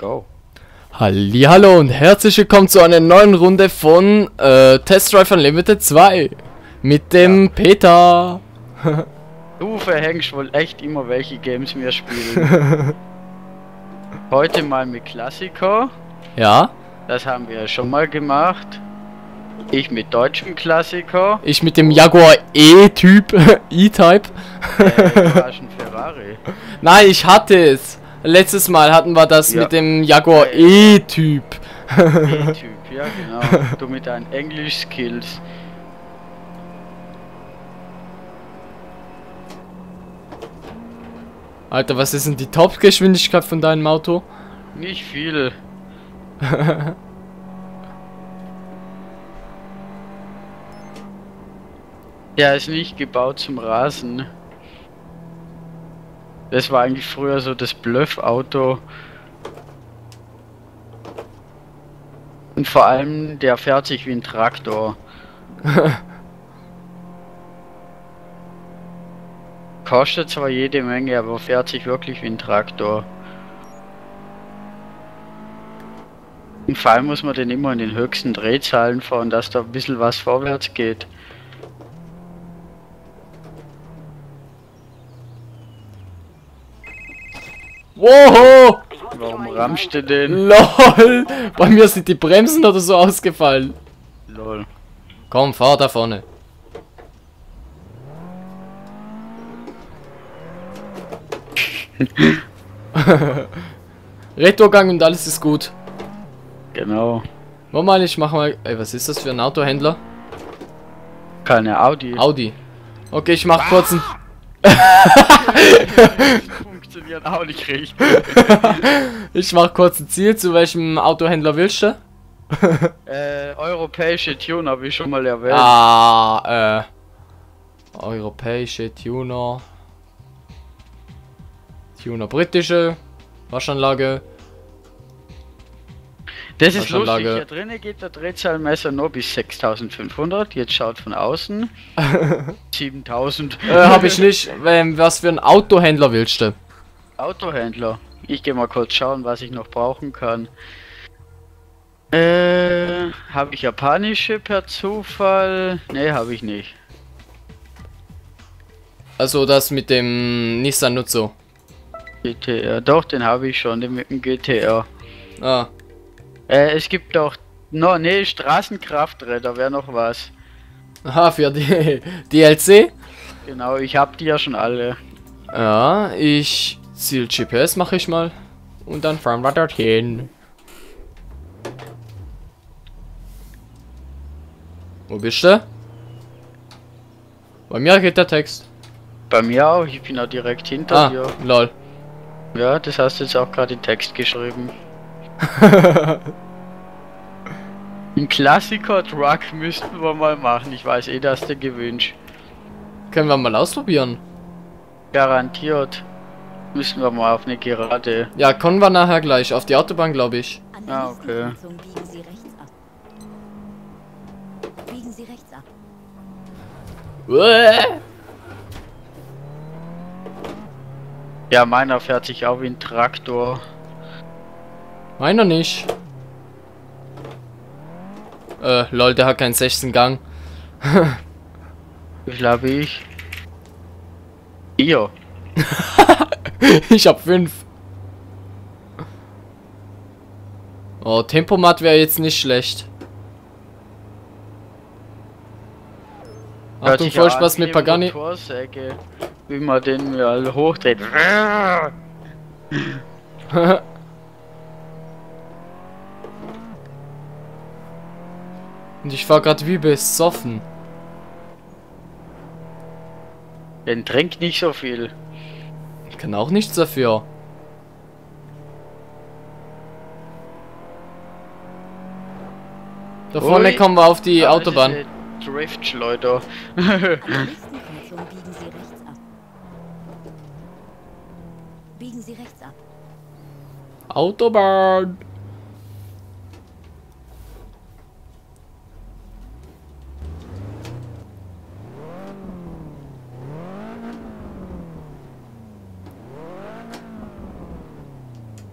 Go. Hallo und herzlich willkommen zu einer neuen Runde von äh, Test Drive Unlimited 2 mit dem Peter. Du verhängst wohl echt immer welche Games wir spielen. Heute mal mit Klassiker. Ja, Das haben wir ja schon mal gemacht. Ich mit deutschem Klassiker. ich mit dem Jaguar E-Typ, E-Type. Äh, Ferrari. Nein, ich hatte es. Letztes Mal hatten wir das Ja. mit dem Jaguar. E-Typ. E-Typ, ja genau. Du mit deinen Englisch-Skills. Alter, was ist denn die Topgeschwindigkeit von deinem Auto? Nicht viel. Der ist nicht gebaut zum Rasen. Das war eigentlich früher so das Bluff-Auto. Und vor allem, der fährt sich wie ein Traktor. Kostet zwar jede Menge, aber fährt sich wirklich wie ein Traktor. Im Fall muss man den immer in den höchsten Drehzahlen fahren, dass da ein bisschen was vorwärts geht. Wow! Warum rammst du den? LOL! Bei mir sind die Bremsen oder so ausgefallen. Lol. Komm, fahr da vorne. Retourgang und alles ist gut. Genau. Warte mal, ich mach mal. Ey, was ist das für ein Autohändler? Keine Audi. Audi. Okay, ich mach kurz ein. Funktioniert auch nicht richtig. Ich mach kurz ein Ziel. Zu welchem Autohändler willst du? äh, europäische Tune habe ich schon mal erwähnt. Ah, äh. Europäische Tuner. Tuner britische. Waschanlage. das ist lustig. Hier drinnen geht der Drehzahlmesser nur bis 6500. Jetzt schaut von außen. 7000. Äh, hab ich nicht. Ähm, was für ein Autohändler willst du? Autohändler. Ich gehe mal kurz schauen, was ich noch brauchen kann. Äh, habe ich japanische per Zufall? Ne, habe ich nicht. Also das mit dem Nissan Nutzo. GTR, doch, den habe ich schon, den mit dem GTR. Ah. Äh, es gibt auch, no, ne, Straßenkrafträder, wäre noch was. Aha, für die DLC? Genau, ich habe die ja schon alle. Ja, ich Ziel GPS mache ich mal. Und dann fahren wir dorthin. Wo bist du? Bei mir geht der Text. Bei mir auch, ich bin auch direkt hinter Ah, dir. lol. Ja, das hast du jetzt auch gerade in Text geschrieben. Ein Klassiker-Truck müssten wir mal machen. Ich weiß eh, dass der gewünscht. Können wir mal ausprobieren. Garantiert. Müssen wir mal auf eine Gerade. Ja, kommen wir nachher gleich. Auf die Autobahn, glaube ich. An der Ah, nächsten okay. Kreuzung biegen Sie rechts ab. Biegen Sie rechts ab. Uäh. Ja, meiner fährt sich auch wie ein Traktor. Meiner nicht. Äh, lol, der hat keinen 16 Gang. Viel habe ich? Vier. ich hab 5. Oh, Tempomat wäre jetzt nicht schlecht. Hört Achtung, ja Vollspaß mit Pagani. Motorsäge, wie man den mal hochdreht. Und ich war gerade wie besoffen. Den trinkt nicht so viel. Ich kann auch nichts dafür. Da vorne Ui. kommen wir auf die Aber das Autobahn. Driftschleuder. An der nächsten Kreuzung biegen Sie rechts ab. Biegen Sie rechts ab. Autobahn.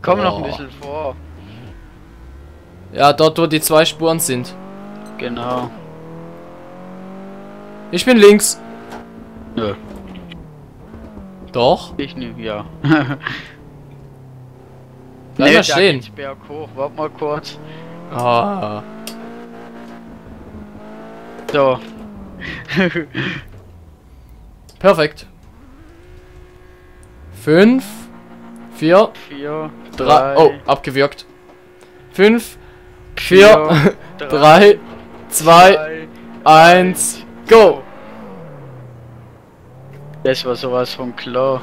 Komm noch ein Boah. bisschen vor. Ja, dort wo die zwei Spuren sind. Genau. Ich bin links. Nö, Doch. ich nicht, ja. Bleib mal da stehen. geht's Berg hoch, warte mal kurz. Ah. So. Perfekt. Fünf, vier, Vier, drei. drei, Oh, abgewürgt. Fünf, vier, drei, zwei, eins, go. Das war sowas von klar.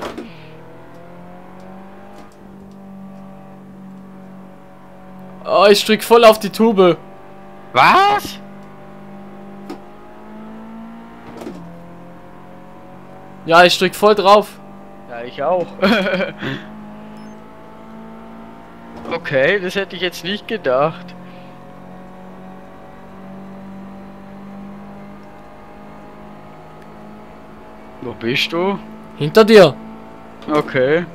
Oh, ich drück voll auf die Tube. Was? Ja, ich drück voll drauf. Ja, ich auch. okay, das hätte ich jetzt nicht gedacht. Wo bist du? Hinter dir. Okay.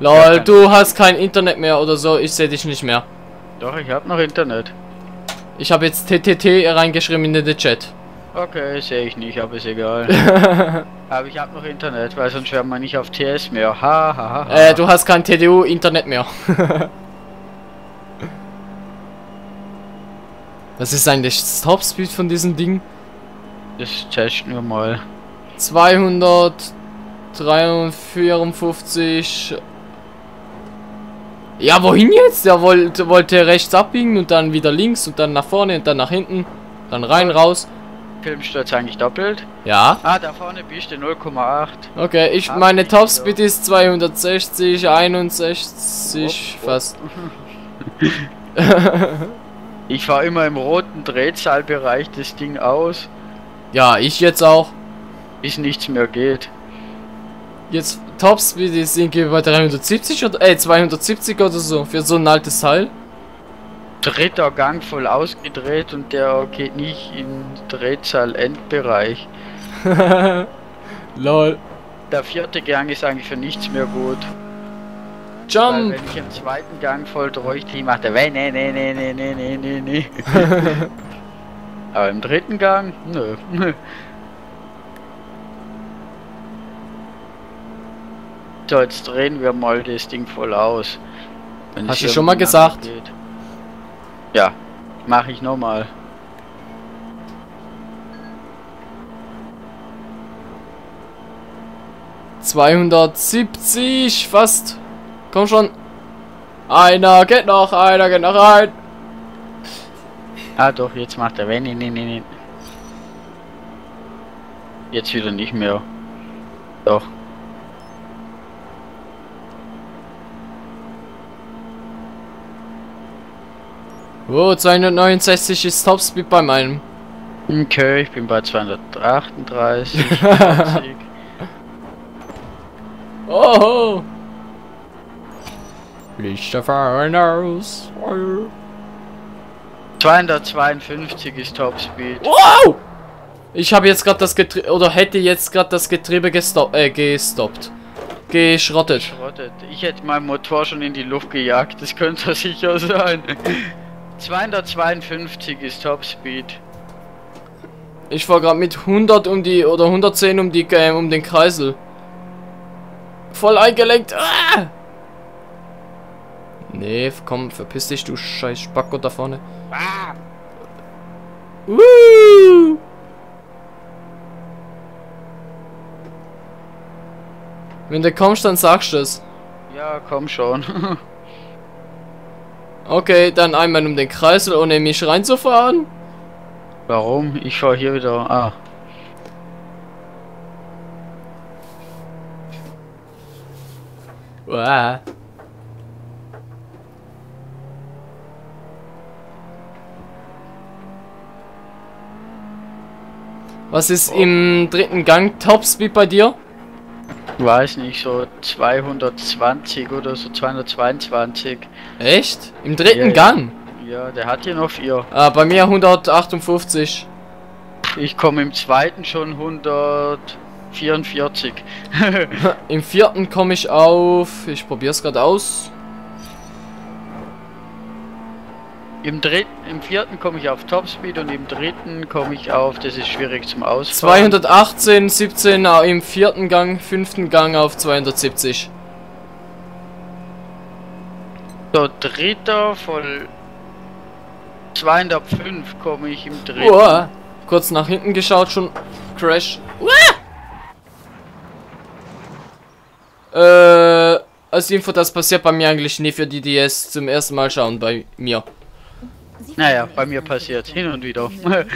Lol, du hast kein Internet mehr oder so. Ich sehe dich nicht mehr. Doch, ich habe noch Internet. Ich habe jetzt TTT reingeschrieben in den Chat. Okay, sehe ich nicht, aber ist egal. aber ich habe noch Internet, weil sonst wäre man nicht auf TS mehr. Ha, ha, ha, ha. Äh, du hast kein TDU-Internet mehr. Was ist eigentlich das Topspeed von diesem Ding? Das testen wir mal. 253. Ja, wohin jetzt? Der wollte, wollte rechts abbiegen und dann wieder links und dann nach vorne und dann nach hinten. Dann rein, raus. Filmsturz eigentlich doppelt. Ja. Ah, da vorne bist du 0,8. Okay, ich Hab meine ich Topspeed ist 260, 61 Upp, upp. fast. Ich fahre immer im roten Drehzahlbereich das Ding aus, Ja, ich jetzt auch. bis nichts mehr geht. Jetzt Topspeed ist irgendwie bei 370 oder äh 270 oder so für so ein altes Teil. Dritter Gang voll ausgedreht und der geht nicht in Drehzahl-Endbereich. Lol. Der vierte Gang ist eigentlich für nichts mehr gut. Weil Jump. wenn ich im zweiten Gang voll bräuchte, macht er weh, nee, nee, nee, nee, nee, nee, nee, nee. Aber im dritten Gang, nö. So, jetzt drehen wir mal das Ding voll aus. Wenn Hast du schon mal gesagt? geht. Ja, mache ich nochmal. ...270, fast. Komm schon. Einer geht noch, einer geht noch rein. Ah doch, jetzt macht er weh, nee, nee, nee. Jetzt wieder nicht mehr. Doch. Oh, 269 ist Topspeed bei meinem. Okay, ich bin bei 238. 40. Oh. Lichter fahren aus. 252 ist Topspeed. Wow! Ich habe jetzt gerade das Getriebe, oder hätte jetzt gerade das Getriebe gesto äh, gestoppt. Geschrottet. Schrottet. Ich hätte meinen Motor schon in die Luft gejagt, das könnte sicher sein. 252 ist Topspeed. Ich fahr gerade mit 100 um die, oder 110 um die, äh, um den Kreisel. Voll eingelenkt. Ah! Nee, komm, verpiss dich, du scheiß Spacko da vorne. Ah, Woo! Wenn du kommst, dann sagst du es. ja, komm schon. Okay, dann einmal um den Kreisel, ohne mich reinzufahren. Warum? Ich fahr hier wieder. Ah. Uah. Was ist im dritten Gang Topspeed bei dir? Weiß nicht, so 220 oder so 222. Echt? Im dritten Ja. Gang? Ja, der hat hier noch vier. Ah, bei mir 158. Ich komme im zweiten schon 144. Im vierten komme ich auf. Ich probiere es gerade aus. Im dritten, im vierten komme ich auf Topspeed und im dritten komme ich auf, das ist schwierig zum Ausfahren. 218, 17 im vierten Gang, fünften Gang auf 270. So, dritter voll 205 komme ich im dritten. Uah. Kurz nach hinten geschaut, schon Crash. Uah. Äh, als Info, das passiert bei mir eigentlich nie für die, die es zum ersten Mal schauen bei mir. Naja, bei mir passiert hin und wieder.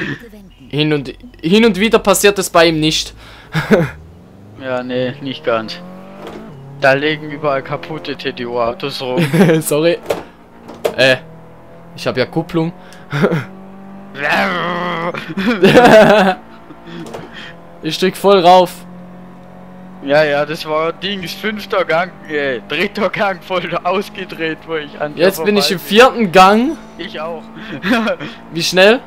Hin und hin und wieder passiert es bei ihm nicht. ja, nee, nicht ganz. Da liegen überall kaputte TDO-Autos rum. Sorry. Äh, ich habe ja Kupplung. ich drück voll rauf. Ja, ja, das war Dings, fünfter Gang, äh, dritter Gang voll ausgedreht, wo ich an dir Jetzt bin ich im vierten Gang. Ich auch. Wie schnell?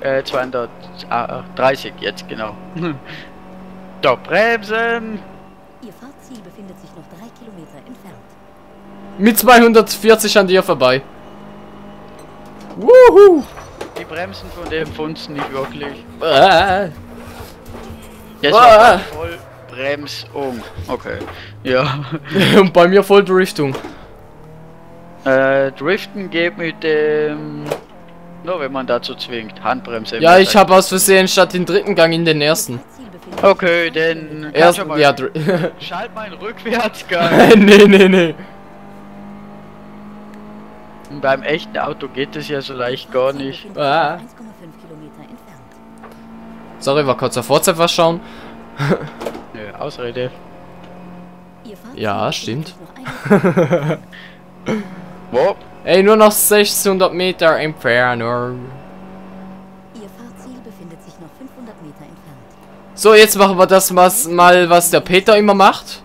äh, 230 jetzt, genau. Doch, bremsen! Ihr Fahrziel befindet sich noch drei Kilometer entfernt. Mit 240 an dir vorbei. Wuhu! Die Bremsen von dem funzen nicht wirklich. Äh, Jetzt Ah. war voll Bremsung. Okay. Ja. Und bei mir voll Driftung. Äh, Driften geht mit dem. Nur wenn man dazu zwingt. Handbremse. Ja, ich habe aus Versehen statt den dritten Gang in den ersten. Okay, dann. kannst Ersten, mal ja, Schalt mal einen Rückwärtsgang. nee, nee, nee. Und beim echten Auto geht es ja so leicht gar nicht. Ah. noch 1,5 Kilometer entfernt. Sorry, war kurz auf WhatsApp was schauen. Ausrede. Ihr Fahrziel Ja, stimmt. Wo? Ey, nur noch 600 Meter Entfernung. Ihr Fahrziel befindet sich noch 500 Meter entfernt. So, jetzt machen wir das was, mal, was der Peter immer macht.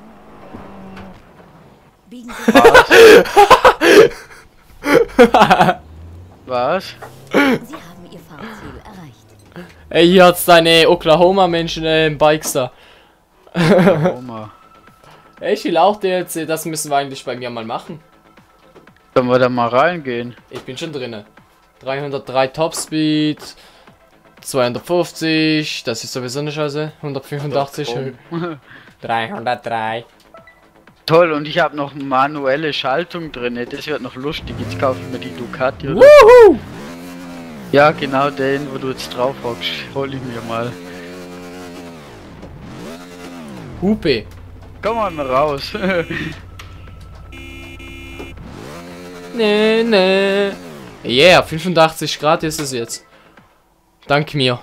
Was? Sie haben Ihr Fahrziel erreicht. Ey, hier hat's deine Oklahoma-Menschen äh, im Bikes da. Ich will auch DLC, das müssen wir eigentlich bei mir mal machen. Sollen wir da mal reingehen? Ich bin schon drinne. 303 Topspeed, 250, das ist sowieso eine Scheiße. 185, Warum? 303. Toll, und ich habe noch manuelle Schaltung drin. Das wird noch lustig. Jetzt kaufe ich mir die Ducati oder! Ja, genau den, wo du jetzt drauf hockst. Hol ich mir mal. Hupe. Komm mal raus. Nee, nee. Yeah, 85 Grad ist es jetzt. Dank mir.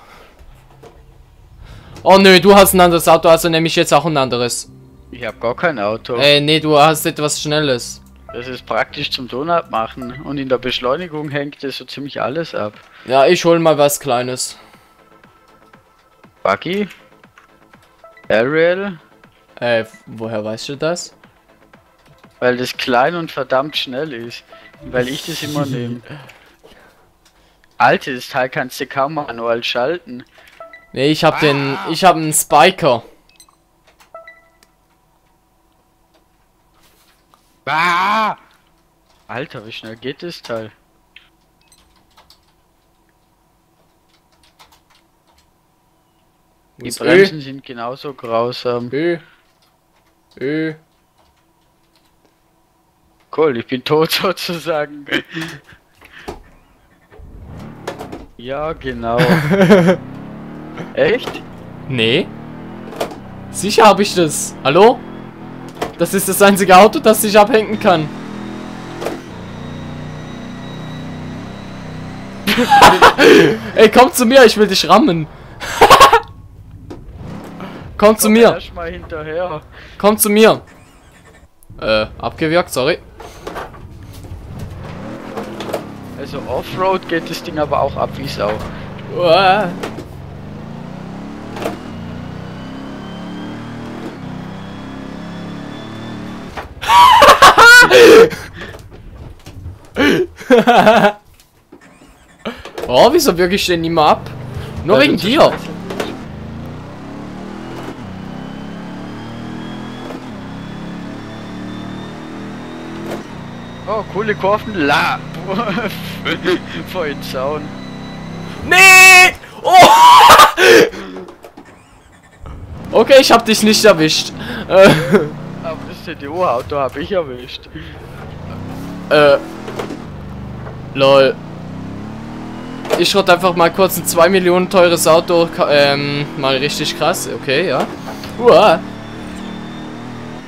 Oh nö, du hast ein anderes Auto, also nehme ich jetzt auch ein anderes. ich habe gar kein Auto. Ey, nee, du hast etwas Schnelles. Das ist praktisch zum Donut machen. Und in der Beschleunigung hängt das so ziemlich alles ab. Ja, ich hol mal was Kleines. Buggy? Ariel? Äh, woher weißt du das? Weil das klein und verdammt schnell ist. Weil ich das immer nehme. Alter, das Teil kannst du kaum manuell schalten. Nee, ich hab den, ich hab einen Spiker. Ah! Alter, wie schnell geht das Teil? Die Bremsen sind genauso grausam. Ö. Ö. Cool, ich bin tot sozusagen. ja, genau. Echt? Nee. Sicher habe ich das. Hallo? Das ist das einzige Auto, das ich abhängen kann. Ey, komm zu mir, ich will dich rammen. Komm zu mir, mal hinterher. komm zu mir. Äh, abgewirkt, sorry. Also Offroad geht das Ding aber auch ab wie Sau. Uah. oh, wieso wirke ich denn immer ab? Nur Weil wegen du so dir. Kurven. La. Vor den Zaun. Nee! Oh! Okay, ich hab dich nicht erwischt. Äh, Aber das CDU-Auto habe ich erwischt. äh. Lol. Ich schrott einfach mal kurz ein 2 Millionen teures Auto. Ähm, mal richtig krass. Okay, ja. Uah.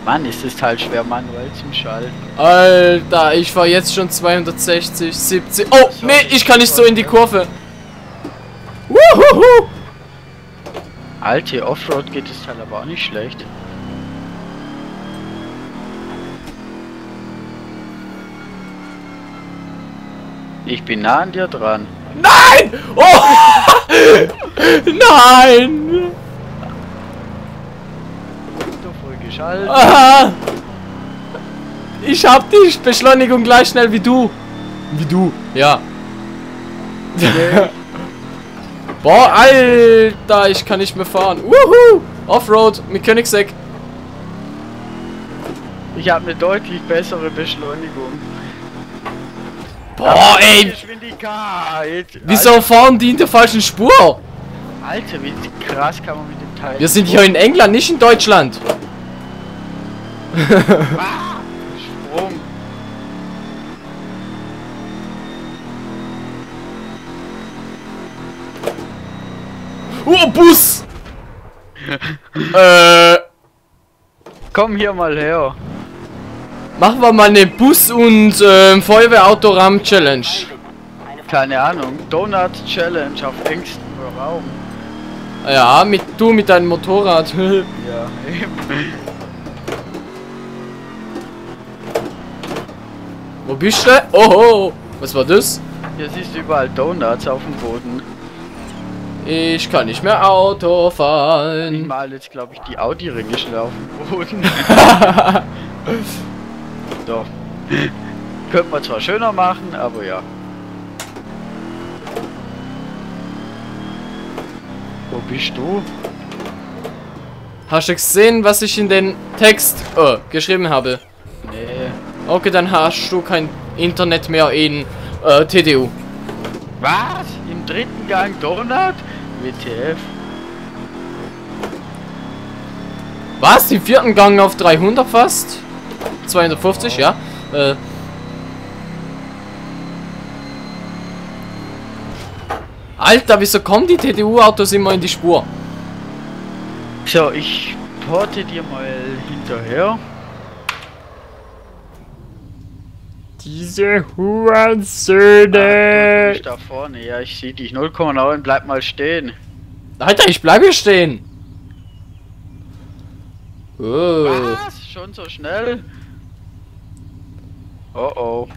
Mann, ist das Teil schwer manuell zum Schalten. Alter, ich war jetzt schon 260, 70. Oh, nee, ich kann nicht so in die Kurve. Wuhuhu. Alte Offroad geht das Teil aber auch nicht schlecht. Ich bin nah an dir dran. Nein! Oh! Nein! Geschaltet. Aha! Ich hab die Beschleunigung gleich schnell wie du. Wie du, ja. Boah, Alter, ich kann nicht mehr fahren. Wuhu! Offroad mit Königsegg. Ich habe eine deutlich bessere Beschleunigung. Boah, ey! Geschwindigkeit! Wieso fahren die in der falschen Spur? Alter, wie krass kann man mit dem Teil. Wir sind hier in England, nicht in Deutschland. Sprung. Oh, Bus! äh, Komm hier mal her. machen wir mal eine Bus- und ähm, Feuerwehrautorahmen-Challenge. Keine Ahnung. Donut Challenge auf engstem Raum. Ja, mit du mit deinem Motorrad. Ja, eben. Wo bist du? Oho! Was war das? Hier siehst du überall Donuts auf dem Boden. Ich kann nicht mehr Auto Ich fahren. mal jetzt, glaube ich, die Audi-Ringe schnell auf dem Boden. so. Könnte man zwar schöner machen, aber ja. Wo bist du? Hast du gesehen, was ich in den Text äh, geschrieben habe? Okay, dann hast du kein Internet mehr in äh, TDU. Was? Im dritten Gang Donut? WTF? Was? Im vierten Gang auf 300 fast? 250, ja. Äh. Alter, wieso kommen die TDU-Autos immer in die Spur? So, ich porte dir mal hinterher. Diese Ah, Hurensöhne! bist da vorne. Ja, ich sehe dich. 0,9, bleib mal stehen. Alter, ich bleibe hier stehen. Oh. Was? Schon so schnell? Oh oh.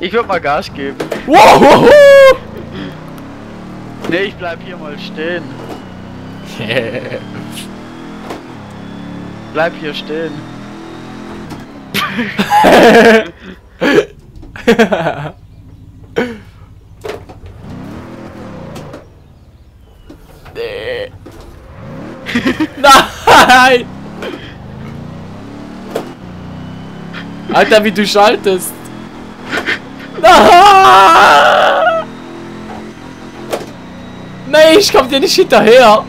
Ich würde mal Gas geben. Wow. Ne, ich bleib hier mal stehen. Bleib hier stehen. Nee. Nein! Alter, wie du schaltest. Nein! Nee, ich komm dir nicht hinterher.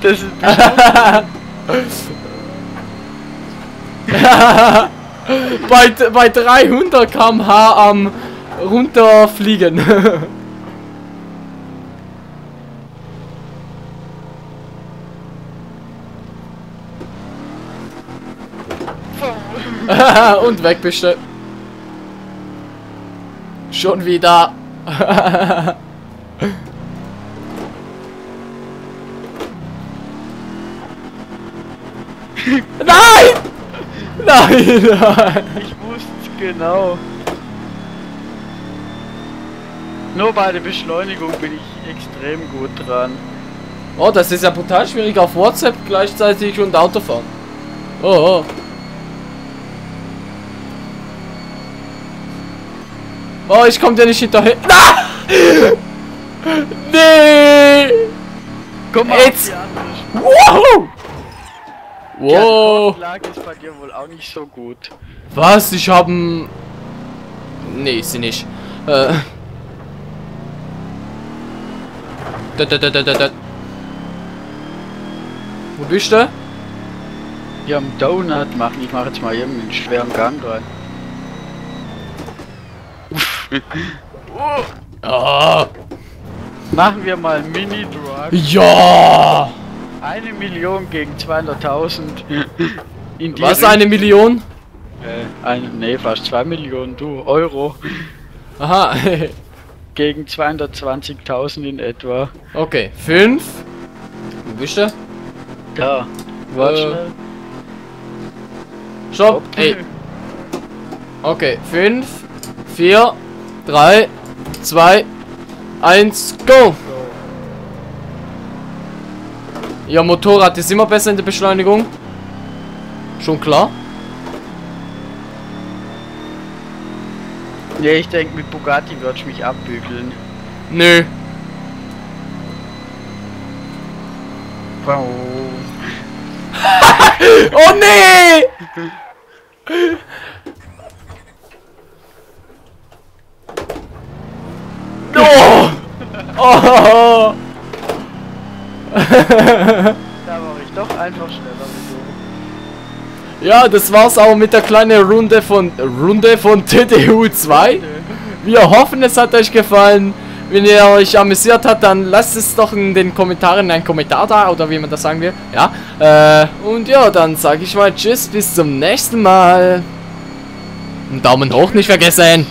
Das ist bei, bei 300 km/h am runterfliegen. Und weg bist du. Schon wieder. Nein! Nein. Ich wusste genau. Nur bei der Beschleunigung bin ich extrem gut dran. Oh, das ist ja brutal schwierig auf WhatsApp gleichzeitig und Autofahren. Oh, oh. Oh, ich komm dir nicht hinterher. Na! Nee! Komm mal Jetzt- andere Wow! Ja, ist bei dir wohl auch nicht so gut. Was? Ich haben. Nee, ist sie nicht. Äh. Da, da, da, da, da, da. Wo bist du? Hier am Donut machen. Ich mache jetzt mal eben einen schweren Gang rein. Ah. Machen wir mal Mini-Drug. Ja! Eine Million gegen 200.000. In die Was, eine Million? Äh, ein, nee, fast 2 Millionen, du, Euro. Aha. Gegen 220.000 in etwa. okay, fünf. Wo bist du? Da. Warte Äh. Stopp. Ey. Okay, fünf, vier, drei, zwei, eins, go! Ja, Motorrad ist immer besser in der Beschleunigung. Schon klar? Nee, ich denke, mit Bugatti würdest du mich abbügeln. Nö. Wow. Oh nee! Oh! Oh! Da war ich doch einfach schneller wie du. Ja, das war's auch mit der kleinen Runde von Runde von TDU 2. Wir hoffen, es hat euch gefallen. Wenn ihr euch amüsiert hat, dann lasst es doch in den Kommentaren einen Kommentar da oder wie man das sagen will. Ja. Äh, und ja, dann sage ich mal Tschüss, bis zum nächsten Mal. Und Daumen hoch nicht vergessen.